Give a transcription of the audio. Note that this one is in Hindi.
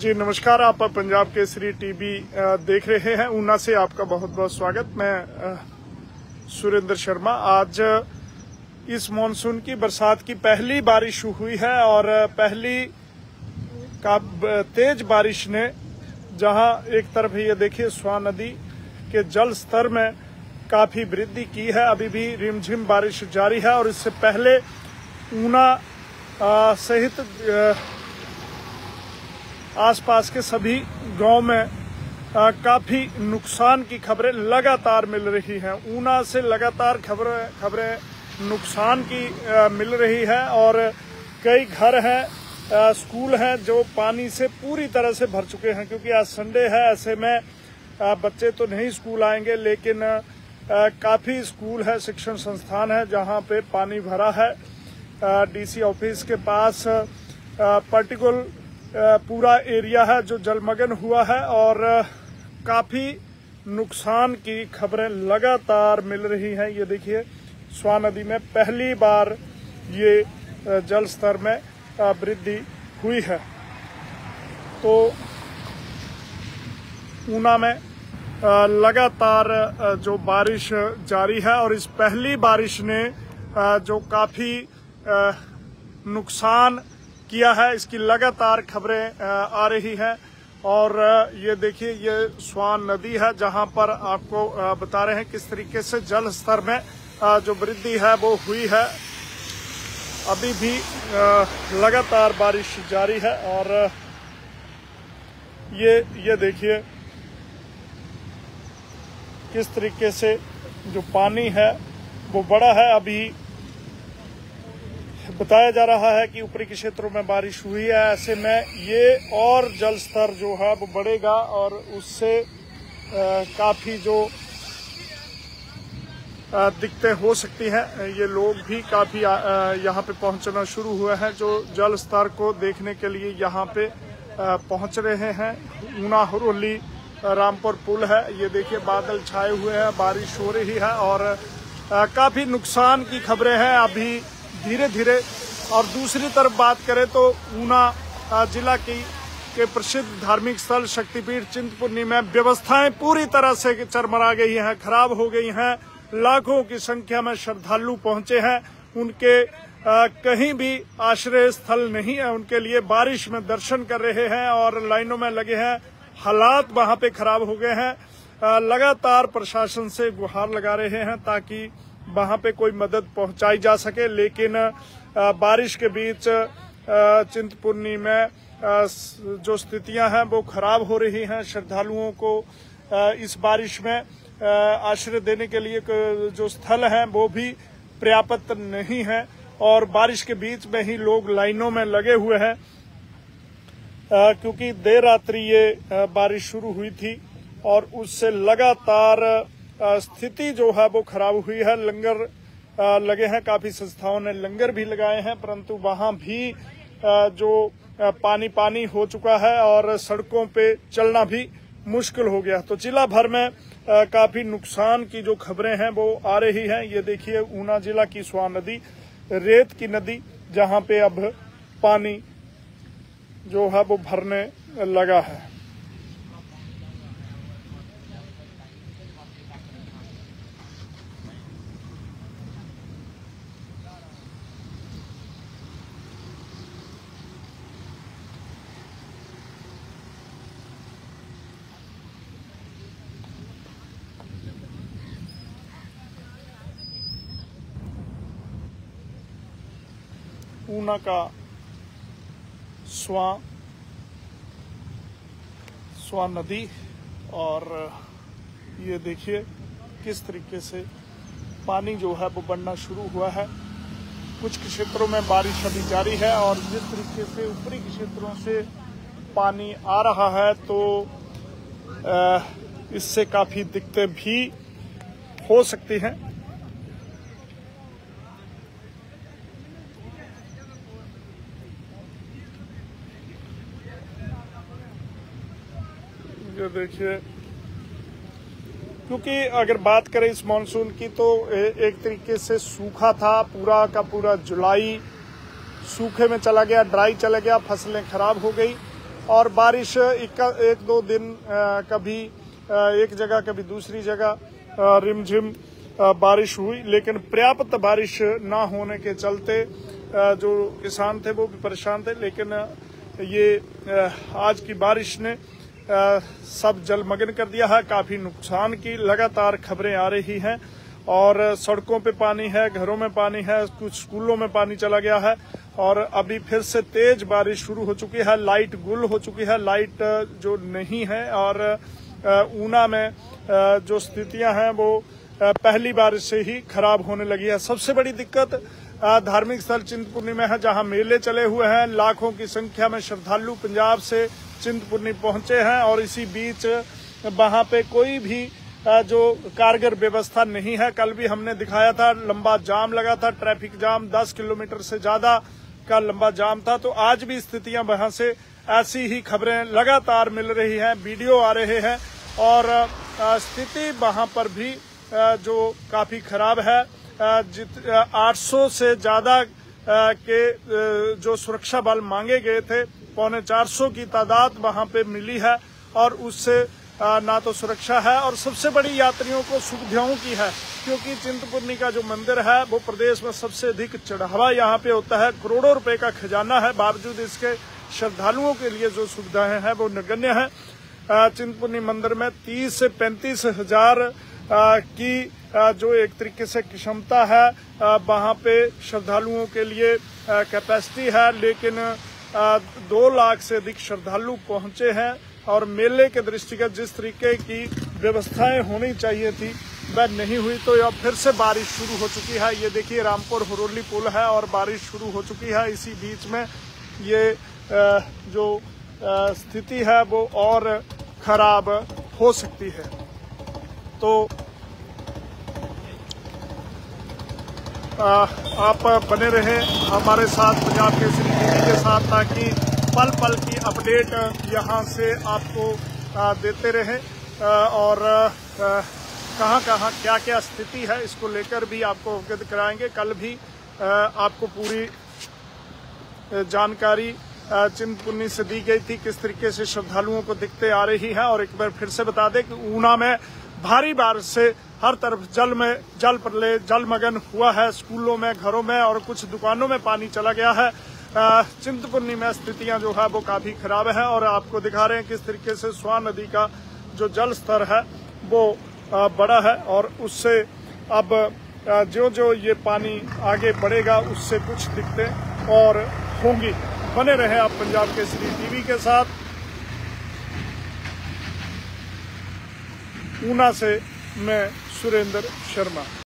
जी, नमस्कार, आप पंजाब केसरी टीवी देख रहे हैं। ऊना से आपका बहुत बहुत स्वागत। मैं सुरेंद्र शर्मा। आज इस मानसून की, बरसात की पहली बारिश हुई है और पहली का तेज बारिश ने, जहाँ एक तरफ़ ये देखिए, स्वा नदी के जल स्तर में काफ़ी वृद्धि की है। अभी भी रिमझिम बारिश जारी है और इससे पहले ऊना सहित आसपास के सभी गाँव में आ, काफ़ी नुकसान की खबरें लगातार मिल रही हैं। ऊना से लगातार खबरें खबरें नुकसान की आ, मिल रही है और कई घर हैं स्कूल हैं जो पानी से पूरी तरह से भर चुके हैं क्योंकि आज संडे है ऐसे में आ, बच्चे तो नहीं स्कूल आएँगे लेकिन काफ़ी स्कूल है शिक्षण संस्थान है जहाँ पे पानी भरा है। डीसी ऑफ़िस के पास पर्टिकुलर पूरा एरिया है जो जलमग्न हुआ है और काफ़ी नुकसान की खबरें लगातार मिल रही हैं। ये देखिए, स्वा नदी में पहली बार ये जल स्तर में वृद्धि हुई है। तो ऊना में लगातार जो बारिश जारी है और इस पहली बारिश ने जो काफ़ी नुकसान किया है, इसकी लगातार खबरें आ रही हैं। और ये देखिए, ये स्वान नदी है, जहाँ पर आपको बता रहे हैं किस तरीके से जल स्तर में जो वृद्धि है, वो हुई है। अभी भी लगातार बारिश जारी है, और ये ये देखिए, किस तरीके से जो पानी है, वो बड़ा है। अभी बताया जा रहा है कि ऊपरी के क्षेत्रों में बारिश हुई है। ऐसे में ये और जल स्तर जो है, वो बढ़ेगा और उससे काफ़ी जो दिक्कतें हो सकती हैं। ये लोग भी काफ़ी यहाँ पे पहुँचना शुरू हुए हैं, जो जल स्तर को देखने के लिए यहाँ पे पहुँच रहे हैं। ऊना हरोली रामपुर पुल है। ये देखिए, बादल छाए हुए हैं, बारिश हो रही है और काफ़ी नुकसान की खबरें हैं। अभी धीरे धीरे और दूसरी तरफ़ बात करें तो ऊना जिला की के प्रसिद्ध धार्मिक स्थल शक्तिपीठ चिंतपूर्णी में व्यवस्थाएँ पूरी तरह से चरमरा गई हैं खराब हो गई हैं लाखों की संख्या में श्रद्धालु पहुँचे हैं। उनके अ, कहीं भी आश्रय स्थल नहीं है उनके लिए बारिश में दर्शन कर रहे हैं और लाइनों में लगे हैं। हालात वहाँ पे खराब हो गए हैं। लगातार प्रशासन से गुहार लगा रहे हैं ताकि वहाँ पे कोई मदद पहुंचाई जा सके लेकिन बारिश के बीच चिंतपूर्णी में जो स्थितियाँ हैं, वो खराब हो रही हैं। श्रद्धालुओं को इस बारिश में आश्रय देने के लिए जो स्थल हैं, वो भी पर्याप्त नहीं है। और बारिश के बीच में ही लोग लाइनों में लगे हुए हैं क्योंकि देर रात्रि ये बारिश शुरू हुई थी और उससे लगातार स्थिति जो है, वो खराब हुई है। लंगर लगे हैं। काफ़ी संस्थाओं ने लंगर भी लगाए हैं, परंतु वहाँ भी जो पानी पानी हो चुका है और सड़कों पे चलना भी मुश्किल हो गया। तो जिला भर में काफ़ी नुकसान की जो खबरें हैं, वो आ रही हैं। ये देखिए, ऊना जिला की स्वा नदी, रेत की नदी, जहाँ पे अब पानी जो है, वो भरने लगा है। ऊना का स्वा स्वा नदी और ये देखिए किस तरीके से पानी जो है वो बढ़ना शुरू हुआ है। कुछ क्षेत्रों में बारिश अभी जारी है और जिस तरीके से ऊपरी क्षेत्रों से पानी आ रहा है तो इससे काफ़ी दिक्कतें भी हो सकती हैं। ये देखिए क्योंकि अगर बात करें इस मानसून की तो एक तरीके से सूखा था पूरा का पूरा जुलाई सूखे में चला गया ड्राई चला गया फ़सलें खराब हो गई और बारिश एक, एक दो दिन आ, कभी आ, एक जगह कभी दूसरी जगह रिमझिम बारिश हुई लेकिन पर्याप्त बारिश न होने के चलते आ, जो किसान थे वो भी परेशान थे लेकिन ये आज की बारिश ने सब जलमग्न कर दिया है। काफ़ी नुकसान की लगातार खबरें आ रही हैं और सड़कों पे पानी है, घरों में पानी है, कुछ स्कूलों में पानी चला गया है और अभी फिर से तेज बारिश शुरू हो चुकी है, लाइट गुल हो चुकी है, लाइट जो नहीं है और ऊना में जो स्थितियाँ हैं वो पहली बारिश से ही खराब होने लगी है। सबसे बड़ी दिक्कत धार्मिक स्थल चिंतपूर्णी में है, जहाँ मेले चले हुए हैं। लाखों की संख्या में श्रद्धालु पंजाब से चिंतपूर्णी पहुँचे हैं और इसी बीच वहाँ पे कोई भी जो कारगर व्यवस्था नहीं है। कल भी हमने दिखाया था, लंबा जाम लगा था, ट्रैफ़िक जाम 10 किलोमीटर से ज़्यादा का लंबा जाम था। तो आज भी स्थितियाँ वहाँ से ऐसी ही खबरें लगातार मिल रही हैं, वीडियो आ रहे हैं और स्थिति वहाँ पर भी जो काफ़ी खराब है जित 800 से ज़्यादा के जो सुरक्षा बल मांगे गए थे पौने 400 की तादाद वहाँ पे मिली है और उससे ना तो सुरक्षा है और सबसे बड़ी यात्रियों को सुविधाओं की है, क्योंकि चिंतपूर्णी का जो मंदिर है, वो प्रदेश में सबसे अधिक चढ़ावा यहाँ पे होता है। करोड़ों रुपए का खजाना है, बावजूद इसके श्रद्धालुओं के लिए जो सुविधाएँ हैं, वो नगण्य है। चिंतपूर्णी मंदिर में तीस से पैंतीस हज़ार की जो एक तरीके से क्षमता है वहाँ पे श्रद्धालुओं के लिए कैपेसिटी है, लेकिन दो लाख से अधिक श्रद्धालु पहुँचे हैं और मेले के दृष्टिगत जिस तरीके की व्यवस्थाएँ होनी चाहिए थी, वह नहीं हुई। तो अब फिर से बारिश शुरू हो चुकी है। ये देखिए रामपुर हुरोली पुल है और बारिश शुरू हो चुकी है। इसी बीच में ये जो स्थिति है, वो और खराब हो सकती है। तो आप बने रहे हमारे साथ पंजाब केसरी टीवी के साथ ताकि पल पल की अपडेट यहाँ से आपको देते रहे। और कहाँ कहाँ क्या क्या स्थिति है, इसको लेकर भी आपको अवगत कराएँगे। कल भी आपको पूरी जानकारी चिंतपुर्णी से दी गई थी, किस तरीके से श्रद्धालुओं को दिखते आ रही है। और एक बार फिर से बता दें कि ऊना में भारी बारिश से हर तरफ़ जल में, जल प्रलय जलमगन हुआ है, स्कूलों में, घरों में और कुछ दुकानों में पानी चला गया है। चिंतपूर्णी में स्थितियाँ जो है वो काफ़ी खराब है और आपको दिखा रहे हैं किस तरीके से स्वान नदी का जो जल स्तर है वो बड़ा है और उससे अब जो जो ये पानी आगे बढ़ेगा, उससे कुछ दिक्कतें और होंगी। बने रहे आप पंजाब केसरी टीवी के साथ। ऊना से मैं सुरेंद्र शर्मा।